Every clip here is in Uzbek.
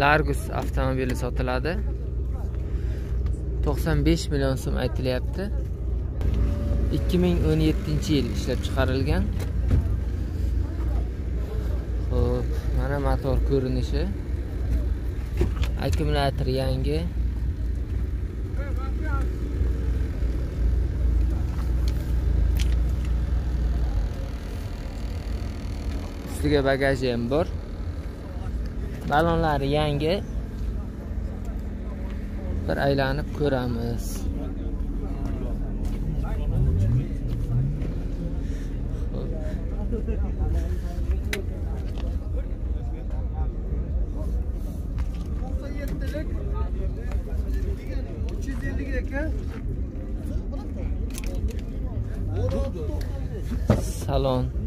Largus avtomobili sotiladi. 95 million so'm aytilyapti. 2017-yil ishlab chiqarilgan. Xo'p, mana motor ko'rinishi. Akkumulyator yangi. Ustiga bagaji ham bor. Balonlari yangi. Bir aylanib ko'ramiz. Salon.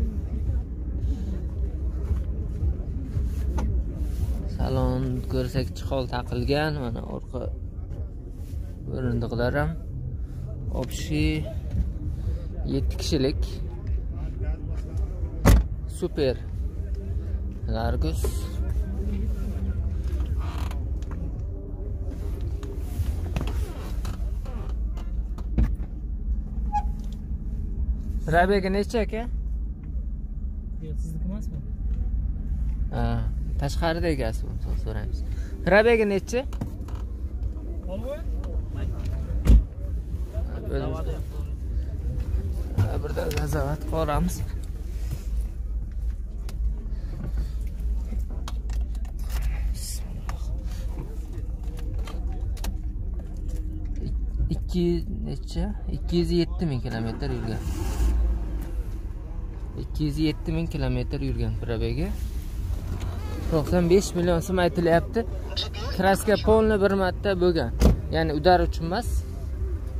Salon ko'rsak chihol taqilgan, mana orqa o'rindiqlar ham общий 7 kishilik. Super. Largus. Rabiga necha aka? Yo'q, sizniki emasmi? Ha, tashqarida egasi bu so'raymiz. Rabiga nechi? Birdan Ha, birda nazorat qilamiz. ikki necha ikki yuz yetti ming kilometr yurgan ikki yuz yetti ming kilometr yurgan probegi to'qson besh million so'm aytilyapti. Kraska polni bir marta bo'lgan. Ya'ni udar uchun emas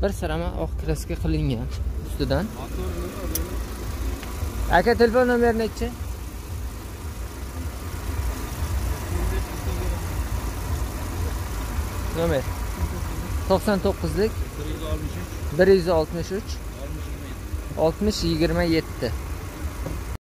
bir sirama oq kraska qilingan ustidan. Aka telefon nomeri nechi? Nomer. to'qson to'qqizlik bir yuz oltmish uch. Oltmish yigirma yetti.